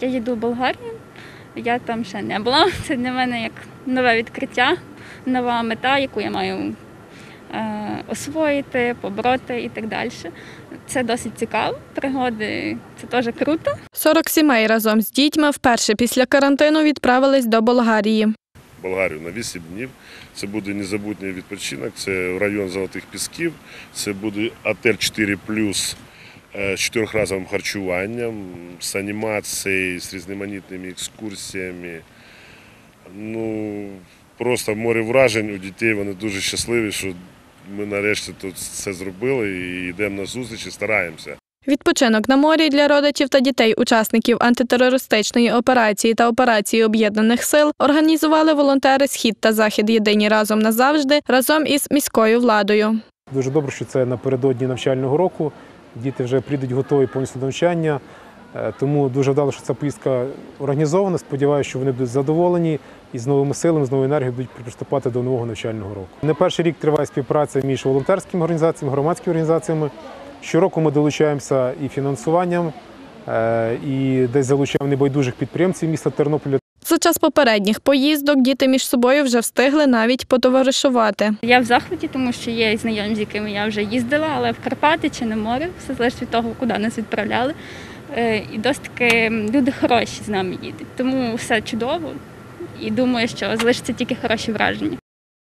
Я їду в Болгарію, я там ще не була. Це для мене як нове відкриття, нова мета, яку я маю е, освоїти, побороти і так далі. Це досить цікаво. Пригоди це теж круто. 40 сімей разом з дітьми вперше після карантину відправились до Болгарії. Болгарію на 8 днів. Це буде незабутній відпочинок, це район Золотих Пісків, це буде отель 4 з чотирьохразовим харчуванням, з анімацією, з різноманітними екскурсіями. Ну, просто море вражень у дітей, вони дуже щасливі, що ми нарешті тут це зробили і йдемо на зустріч і стараємося. Відпочинок на морі для родичів та дітей учасників антитерористичної операції та операції об'єднаних сил організували волонтери Схід та Захід єдині разом назавжди разом із міською владою. Дуже добре, що це напередодні навчального року. Діти вже прийдуть готові повністю до навчання. Е, Тому дуже вдало, що ця поїздка організована. Сподіваюся, що вони будуть задоволені і з новими силами, з новою енергією будуть приступати до нового навчального року. Не перший рік триває співпраця між волонтерськими організаціями, громадськими організаціями. Щороку ми долучаємося і фінансуванням, е, і десь залучаємо небайдужих підприємців міста Тернополя. За час попередніх поїздок діти між собою вже встигли навіть потоваришувати. Я в захваті, тому що є знайомі, з якими я вже їздила, але в Карпати чи на море, все залежить від того, куди нас відправляли. Е, І досить таки люди хороші з нами їдуть. Тому все чудово і думаю, що залишаться тільки хороші враження.